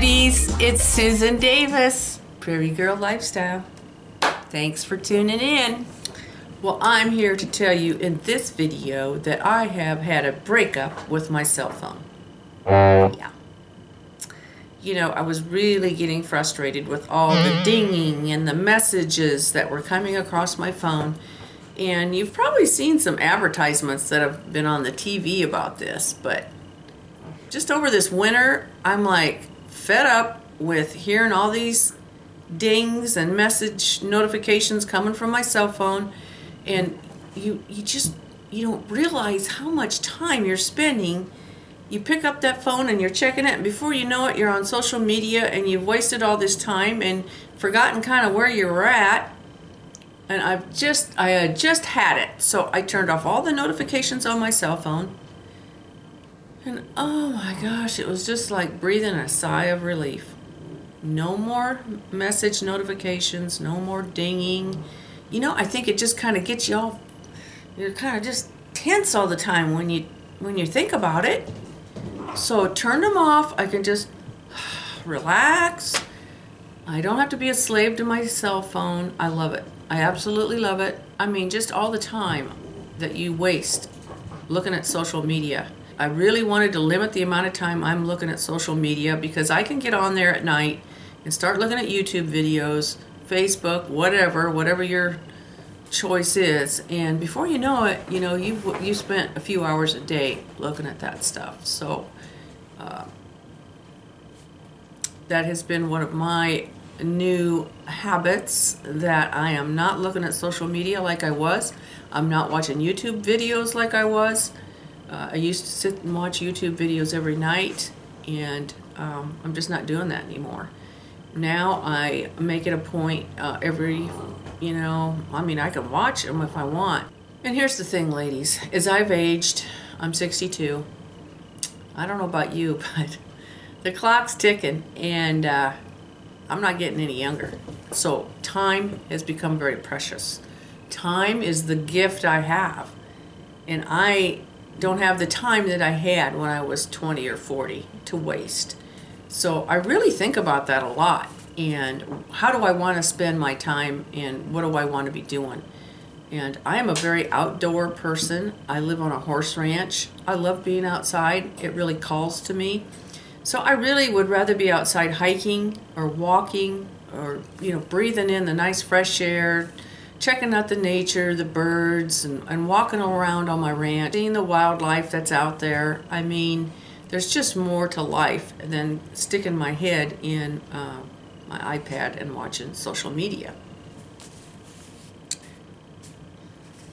beauties. It's Susan Davis, Prairie Girl Lifestyle. Thanks for tuning in. Well, I'm here to tell you in this video that I have had a breakup with my cell phone. Yeah. You know, I was really getting frustrated with all the mm-hmm. dinging and the messages that were coming across my phone. And you've probably seen some advertisements that have been on the TV about this, but just over this winter, I'm like fed up with hearing all these dings and message notifications coming from my cell phone and you you just you don't realize how much time you're spending. You pick up that phone and you're checking it and before you know it you're on social media and you've wasted all this time and forgotten kind of where you're at. And I've just I just had it. So I turned off all the notifications on my cell phone and oh my gosh, it was just like breathing a sigh of relief. No more message notifications, no more dinging. You know, I think it just kind of gets you all you're kind of just tense all the time when you when you think about it. So turn them off. I can just relax. I don't have to be a slave to my cell phone. I love it. I absolutely love it. I mean, just all the time that you waste looking at social media I really wanted to limit the amount of time I'm looking at social media because I can get on there at night and start looking at YouTube videos, Facebook, whatever, whatever your choice is. And before you know it, you know, you've, you spent a few hours a day looking at that stuff. So uh, that has been one of my new habits that I am not looking at social media like I was. I'm not watching YouTube videos like I was. Uh, I used to sit and watch YouTube videos every night, and um, I'm just not doing that anymore. Now I make it a point uh, every, you know, I mean, I can watch them if I want. And here's the thing, ladies, as I've aged, I'm 62. I don't know about you, but the clock's ticking, and uh, I'm not getting any younger. So time has become very precious. Time is the gift I have. And I don't have the time that I had when I was 20 or 40 to waste. So I really think about that a lot. And how do I want to spend my time and what do I want to be doing? And I am a very outdoor person. I live on a horse ranch. I love being outside. It really calls to me. So I really would rather be outside hiking or walking or, you know, breathing in the nice fresh air, checking out the nature, the birds, and, and walking around on my ranch, seeing the wildlife that's out there. I mean, there's just more to life than sticking my head in uh, my iPad and watching social media.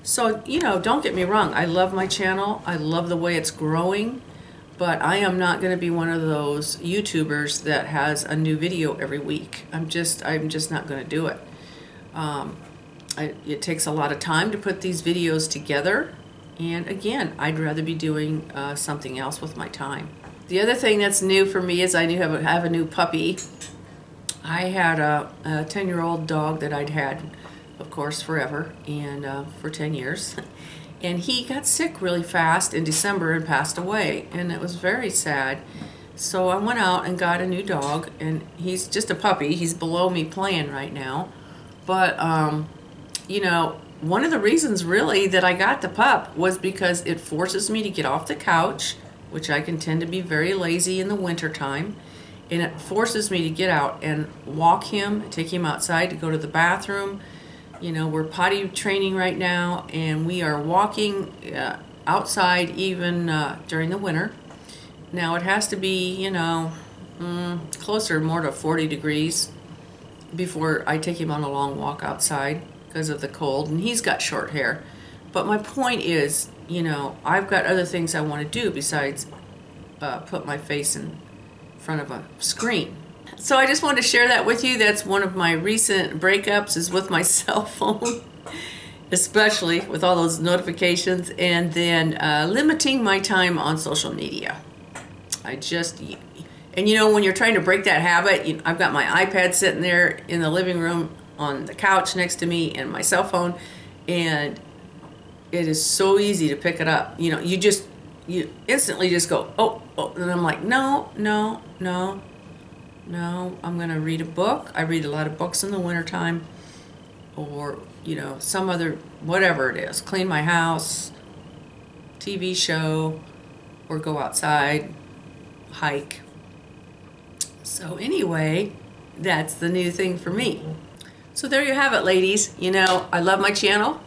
So, you know, don't get me wrong. I love my channel. I love the way it's growing. But I am not going to be one of those YouTubers that has a new video every week. I'm just, I'm just not going to do it. Um, I, it takes a lot of time to put these videos together. And again, I'd rather be doing uh, something else with my time. The other thing that's new for me is I do have a, have a new puppy. I had a 10-year-old dog that I'd had, of course, forever, and uh, for 10 years. And he got sick really fast in December and passed away, and it was very sad. So I went out and got a new dog, and he's just a puppy. He's below me playing right now. But um, you know, one of the reasons really that I got the pup was because it forces me to get off the couch, which I can tend to be very lazy in the wintertime. And it forces me to get out and walk him, take him outside to go to the bathroom. You know, we're potty training right now, and we are walking uh, outside even uh, during the winter. Now, it has to be, you know, mm, closer more to 40 degrees before I take him on a long walk outside because of the cold, and he's got short hair. But my point is, you know, I've got other things I want to do besides uh, put my face in front of a screen. So I just wanted to share that with you. That's one of my recent breakups is with my cell phone, especially with all those notifications, and then uh, limiting my time on social media. I just, and you know, when you're trying to break that habit, you I've got my iPad sitting there in the living room on the couch next to me and my cell phone and it is so easy to pick it up you know you just you instantly just go oh, oh and i'm like no no no no, I'm going to read a book. I read a lot of books in the wintertime or, you know, some other, whatever it is. Clean my house, TV show, or go outside, hike. So, anyway, that's the new thing for me. So, there you have it, ladies. You know, I love my channel.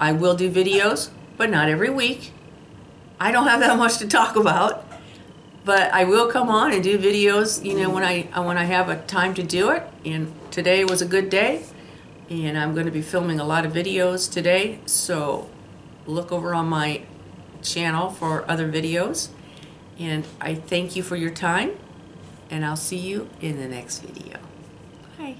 I will do videos, but not every week. I don't have that much to talk about but I will come on and do videos, you know, when I when I have a time to do it. And today was a good day, and I'm going to be filming a lot of videos today. So look over on my channel for other videos. And I thank you for your time, and I'll see you in the next video. Bye.